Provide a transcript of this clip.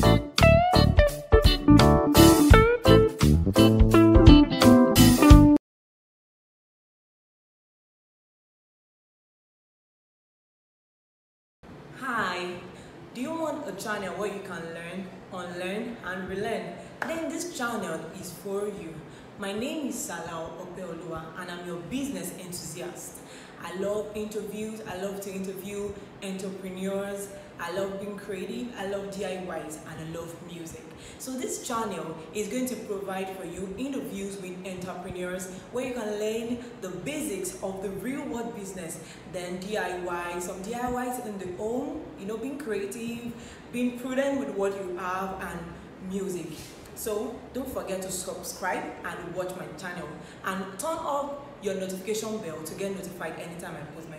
Hi, do you want a channel where you can learn, unlearn, and relearn? Then this channel is for you. My name is Salau Opeoluwa, and I'm your business enthusiast. I love interviews, I love to interview entrepreneurs, I love being creative, I love DIYs, and I love music. So this channel is going to provide for you interviews with entrepreneurs where you can learn the basics of the real world business, then DIY, some DIYs in the home, you know, being creative, being prudent with what you have, and music. So don't forget to subscribe and watch my channel and turn off your notification bell to get notified anytime I post my.